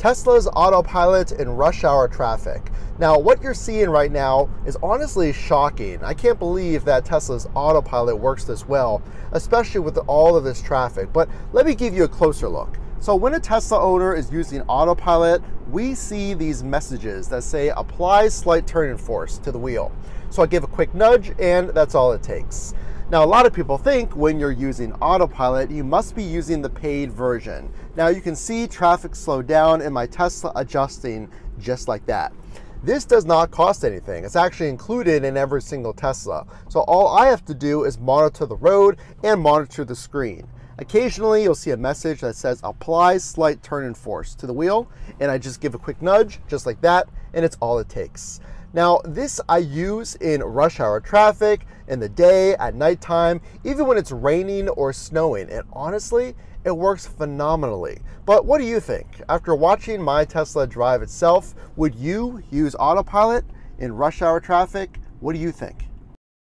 Tesla's autopilot in rush hour traffic. Now, what you're seeing right now is honestly shocking. I can't believe that Tesla's autopilot works this well, especially with all of this traffic. But let me give you a closer look. So when a Tesla owner is using autopilot, we see these messages that say apply slight turning force to the wheel. So I give a quick nudge and that's all it takes. Now, a lot of people think when you're using autopilot, you must be using the paid version. Now, you can see traffic slow down and my Tesla adjusting just like that. This does not cost anything. It's actually included in every single Tesla. So all I have to do is monitor the road and monitor the screen. Occasionally, you'll see a message that says apply slight turn force to the wheel, and I just give a quick nudge, just like that, and it's all it takes. Now, this I use in rush hour traffic, in the day, at nighttime, even when it's raining or snowing. And honestly, it works phenomenally. But what do you think? After watching my Tesla drive itself, would you use autopilot in rush hour traffic? What do you think?